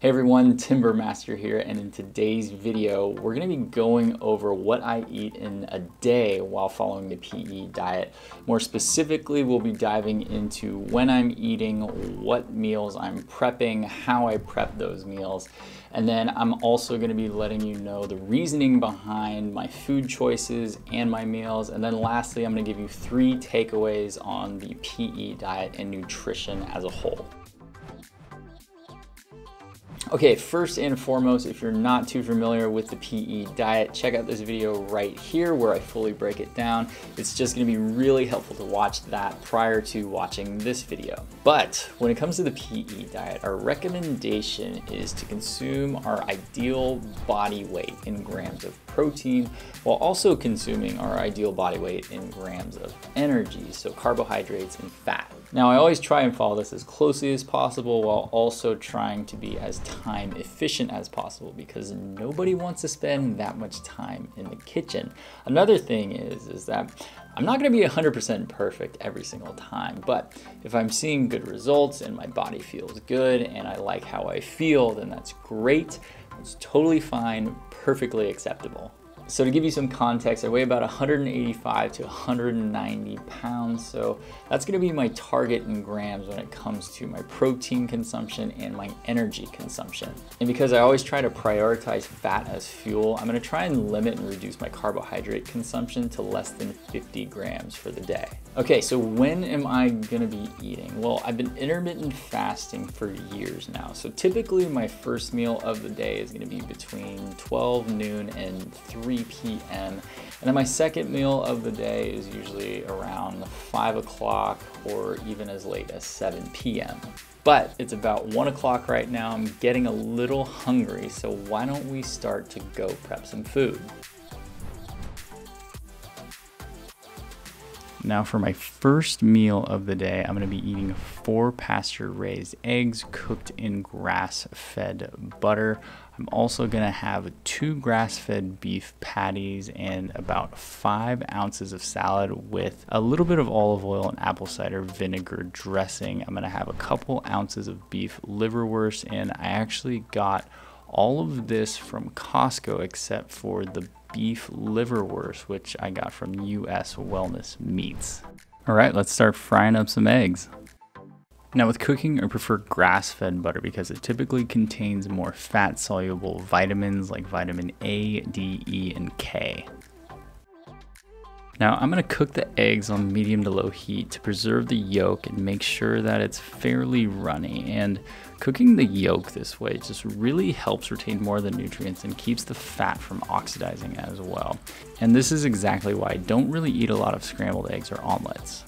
Hey everyone, Tim Burmaster here, and in today's video, we're gonna be going over what I eat in a day while following the PE diet. More specifically, we'll be diving into when I'm eating, what meals I'm prepping, how I prep those meals, and then I'm also gonna be letting you know the reasoning behind my food choices and my meals. And then lastly, I'm gonna give you three takeaways on the PE diet and nutrition as a whole. Okay, first and foremost, if you're not too familiar with the PE diet, check out this video right here where I fully break it down. It's just gonna be really helpful to watch that prior to watching this video. But when it comes to the PE diet, our recommendation is to consume our ideal body weight in grams of protein while also consuming our ideal body weight in grams of energy, so carbohydrates and fat. Now I always try and follow this as closely as possible while also trying to be as time efficient as possible because nobody wants to spend that much time in the kitchen. Another thing is, is that I'm not gonna be 100% perfect every single time, but if I'm seeing good results and my body feels good and I like how I feel, then that's great. It's totally fine, perfectly acceptable. So to give you some context, I weigh about 185 to 190 pounds. So that's gonna be my target in grams when it comes to my protein consumption and my energy consumption. And because I always try to prioritize fat as fuel, I'm gonna try and limit and reduce my carbohydrate consumption to less than 50 grams for the day. Okay, so when am I gonna be eating? Well, I've been intermittent fasting for years now. So typically my first meal of the day is gonna be between 12 noon and 3 p.m. And then my second meal of the day is usually around 5 o'clock or even as late as 7 p.m. But it's about 1 o'clock right now. I'm getting a little hungry, so why don't we start to go prep some food? Now for my first meal of the day, I'm gonna be eating four pasture raised eggs cooked in grass fed butter. I'm also gonna have two grass-fed beef patties and about five ounces of salad with a little bit of olive oil and apple cider vinegar dressing. I'm gonna have a couple ounces of beef liverwurst and I actually got all of this from Costco except for the beef liverwurst, which I got from US Wellness Meats. All right, let's start frying up some eggs. Now with cooking, I prefer grass-fed butter because it typically contains more fat-soluble vitamins like vitamin A, D, E, and K. Now I'm gonna cook the eggs on medium to low heat to preserve the yolk and make sure that it's fairly runny. And cooking the yolk this way just really helps retain more of the nutrients and keeps the fat from oxidizing as well. And this is exactly why I don't really eat a lot of scrambled eggs or omelets.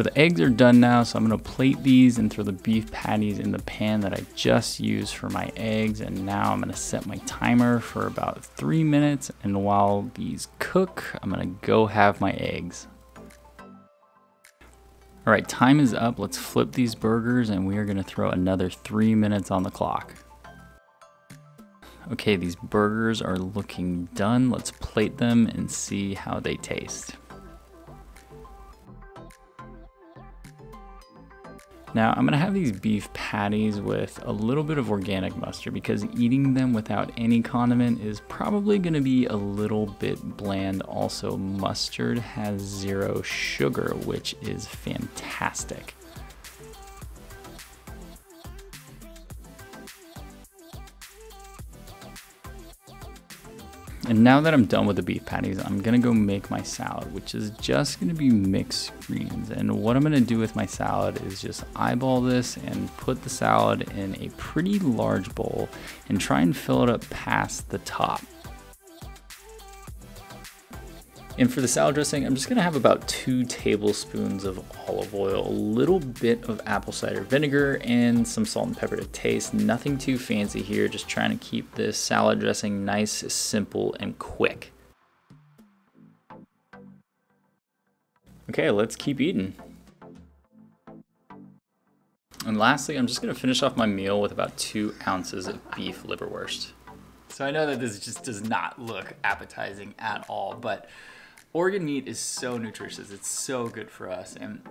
So the eggs are done now, so I'm gonna plate these and throw the beef patties in the pan that I just used for my eggs. And now I'm gonna set my timer for about three minutes. And while these cook, I'm gonna go have my eggs. All right, time is up. Let's flip these burgers and we are gonna throw another three minutes on the clock. Okay, these burgers are looking done. Let's plate them and see how they taste. Now I'm gonna have these beef patties with a little bit of organic mustard because eating them without any condiment is probably gonna be a little bit bland. Also, mustard has zero sugar, which is fantastic. And now that I'm done with the beef patties, I'm gonna go make my salad, which is just gonna be mixed greens. And what I'm gonna do with my salad is just eyeball this and put the salad in a pretty large bowl and try and fill it up past the top. And for the salad dressing, I'm just gonna have about two tablespoons of olive oil, a little bit of apple cider vinegar, and some salt and pepper to taste. Nothing too fancy here, just trying to keep this salad dressing nice, simple, and quick. Okay, let's keep eating. And lastly, I'm just gonna finish off my meal with about two ounces of beef liverwurst. So I know that this just does not look appetizing at all, but Organ meat is so nutritious. It's so good for us. And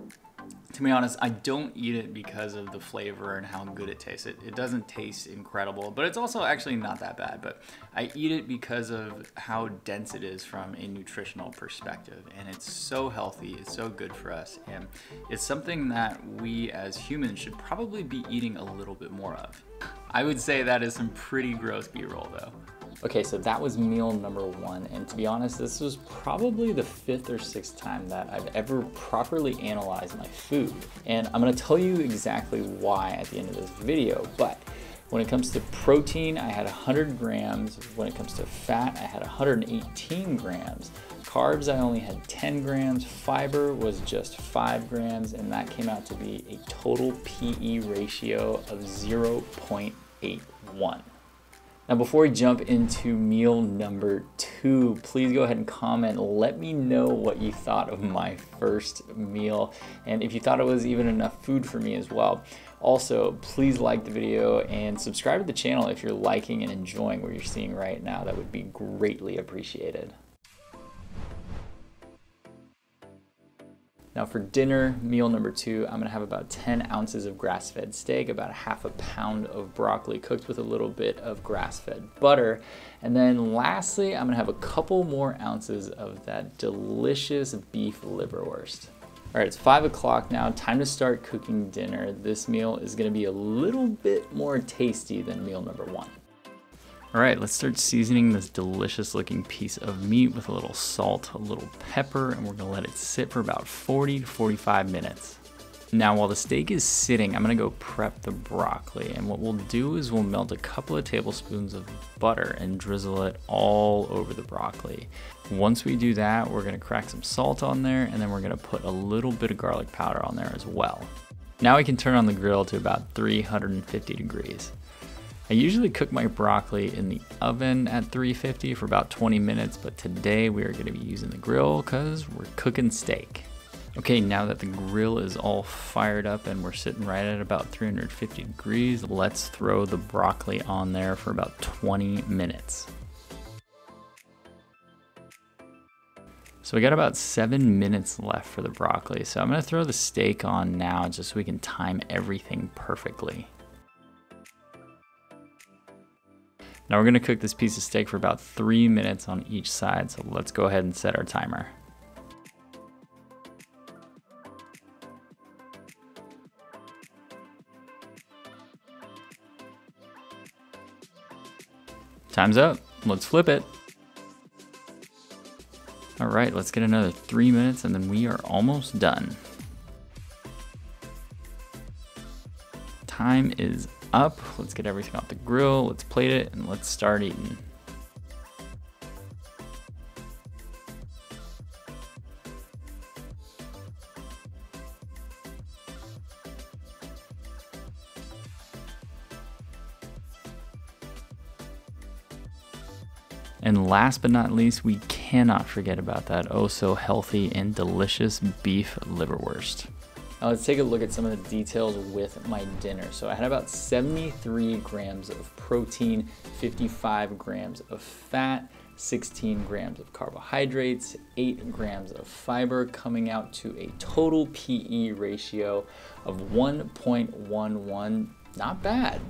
to be honest, I don't eat it because of the flavor and how good it tastes. It, it doesn't taste incredible, but it's also actually not that bad. But I eat it because of how dense it is from a nutritional perspective. And it's so healthy, it's so good for us. And it's something that we as humans should probably be eating a little bit more of. I would say that is some pretty gross B-roll though. Okay, so that was meal number one. And to be honest, this was probably the fifth or sixth time that I've ever properly analyzed my food. And I'm gonna tell you exactly why at the end of this video, but when it comes to protein, I had 100 grams. When it comes to fat, I had 118 grams. Carbs, I only had 10 grams. Fiber was just 5 grams, and that came out to be a total PE ratio of 0.81. Now before we jump into meal number two, please go ahead and comment. Let me know what you thought of my first meal and if you thought it was even enough food for me as well. Also, please like the video and subscribe to the channel if you're liking and enjoying what you're seeing right now. That would be greatly appreciated. Now for dinner, meal number two, I'm gonna have about 10 ounces of grass-fed steak, about a half a pound of broccoli cooked with a little bit of grass-fed butter. And then lastly, I'm gonna have a couple more ounces of that delicious beef liverwurst. All right, it's five o'clock now, time to start cooking dinner. This meal is gonna be a little bit more tasty than meal number one. All right, let's start seasoning this delicious looking piece of meat with a little salt, a little pepper, and we're gonna let it sit for about 40 to 45 minutes. Now while the steak is sitting, I'm gonna go prep the broccoli. And what we'll do is we'll melt a couple of tablespoons of butter and drizzle it all over the broccoli. Once we do that, we're gonna crack some salt on there and then we're gonna put a little bit of garlic powder on there as well. Now we can turn on the grill to about 350 degrees. I usually cook my broccoli in the oven at 350 for about 20 minutes, but today we are gonna be using the grill because we're cooking steak. Okay, now that the grill is all fired up and we're sitting right at about 350 degrees, let's throw the broccoli on there for about 20 minutes. So we got about seven minutes left for the broccoli. So I'm gonna throw the steak on now just so we can time everything perfectly. Now we're gonna cook this piece of steak for about three minutes on each side, so let's go ahead and set our timer. Time's up, let's flip it. All right, let's get another three minutes and then we are almost done. Time is up. Let's get everything off the grill. Let's plate it and let's start eating. And last but not least, we cannot forget about that oh so healthy and delicious beef liverwurst. Now let's take a look at some of the details with my dinner. So I had about 73 grams of protein, 55 grams of fat, 16 grams of carbohydrates, 8 grams of fiber, coming out to a total PE ratio of 1.11. Not bad.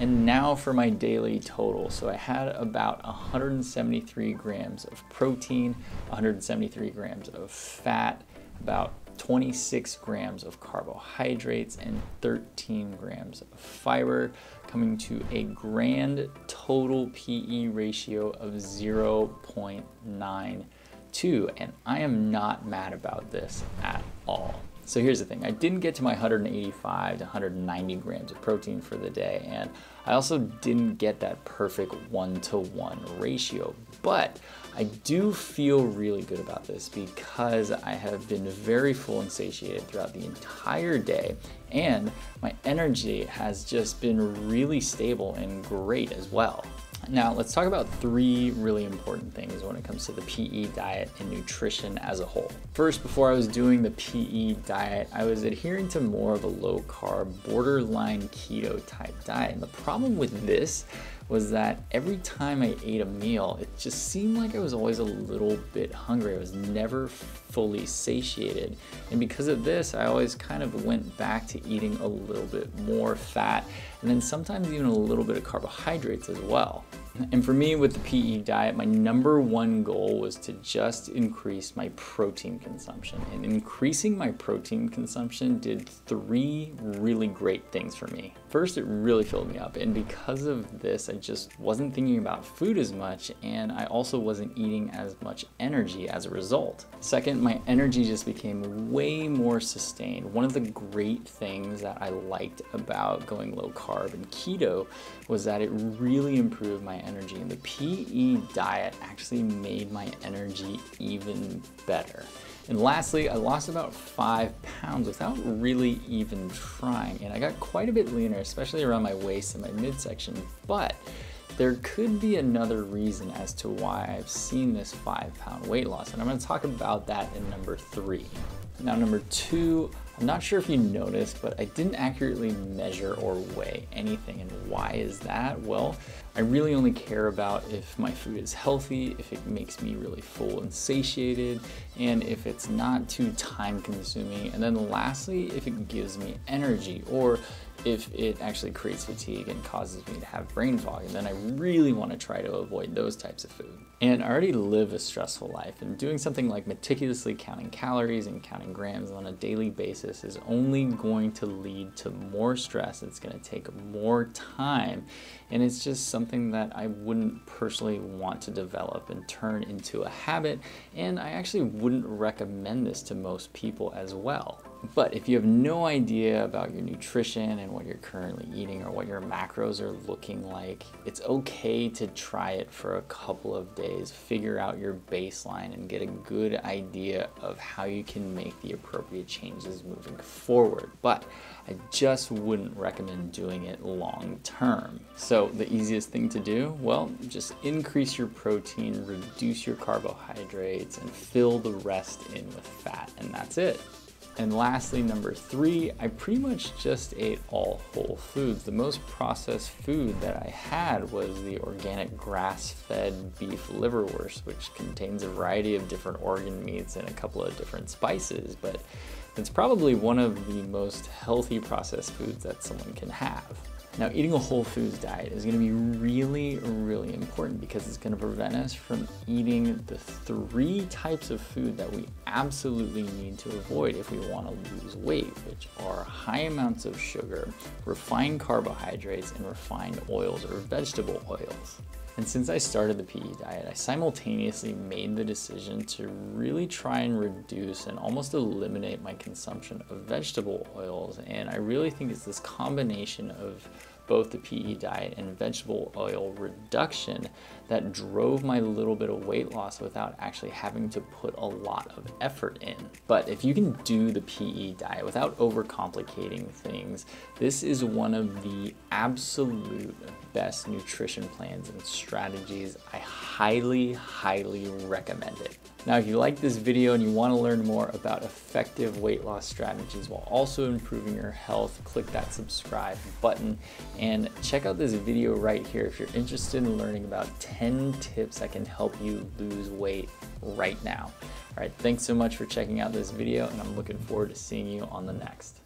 And now for my daily total. So I had about 173 grams of protein, 173 grams of fat, about 26 grams of carbohydrates and 13 grams of fiber, coming to a grand total PE ratio of 0.92. And I am not mad about this at all. So here's the thing, I didn't get to my 185 to 190 grams of protein for the day, and I also didn't get that perfect one-to-one -one ratio, but I do feel really good about this because I have been very full and satiated throughout the entire day, and my energy has just been really stable and great as well. Now, let's talk about three really important things when it comes to the PE diet and nutrition as a whole. First, before I was doing the PE diet, I was adhering to more of a low carb, borderline keto type diet. And the problem with this was that every time I ate a meal, it just seemed like I was always a little bit hungry. I was never fully satiated. And because of this, I always kind of went back to eating a little bit more fat and then sometimes even a little bit of carbohydrates as well. And for me with the PE diet, my number one goal was to just increase my protein consumption. And increasing my protein consumption did three really great things for me. First, it really filled me up. And because of this, I just wasn't thinking about food as much. And I also wasn't eating as much energy as a result. Second, my energy just became way more sustained. One of the great things that I liked about going low carb and keto was that it really improved my energy. And the PE diet actually made my energy even better. And lastly, I lost about five pounds without really even trying. And I got quite a bit leaner, especially around my waist and my midsection. But there could be another reason as to why I've seen this five pound weight loss. And I'm gonna talk about that in number three. Now, number two, I'm not sure if you noticed, but I didn't accurately measure or weigh anything. And why is that? Well, I really only care about if my food is healthy, if it makes me really full and satiated, and if it's not too time consuming. And then lastly, if it gives me energy or if it actually creates fatigue and causes me to have brain fog. And then I really want to try to avoid those types of food. And I already live a stressful life, and doing something like meticulously counting calories and counting grams on a daily basis is only going to lead to more stress. It's going to take more time, and it's just something that I wouldn't personally want to develop and turn into a habit. And I actually wouldn't recommend this to most people as well. But if you have no idea about your nutrition and what you're currently eating or what your macros are looking like, it's okay to try it for a couple of days, figure out your baseline, and get a good idea of how you can make the appropriate changes moving forward. But I just wouldn't recommend doing it long term. So, the easiest thing to do? Well, just increase your protein, reduce your carbohydrates, and fill the rest in with fat, and that's it. And lastly, number three, I pretty much just ate all whole foods. The most processed food that I had was the organic grass-fed beef liverwurst, which contains a variety of different organ meats and a couple of different spices, but it's probably one of the most healthy processed foods that someone can have. Now, eating a whole foods diet is going to be really, really important because it's going to prevent us from eating the three types of food that we absolutely need to avoid if we want to lose weight, which are high amounts of sugar, refined carbohydrates, and refined oils or vegetable oils. And since I started the PE diet, I simultaneously made the decision to really try and reduce and almost eliminate my consumption of vegetable oils. And I really think it's this combination of both the PE diet and vegetable oil reduction that drove my little bit of weight loss without actually having to put a lot of effort in. But if you can do the PE diet without overcomplicating things, this is one of the absolute best nutrition plans and strategies. I highly, highly recommend it. Now, if you like this video and you want to learn more about effective weight loss strategies while also improving your health, click that subscribe button and check out this video right here if you're interested in learning about 10 tips that can help you lose weight right now. All right, thanks so much for checking out this video and I'm looking forward to seeing you on the next.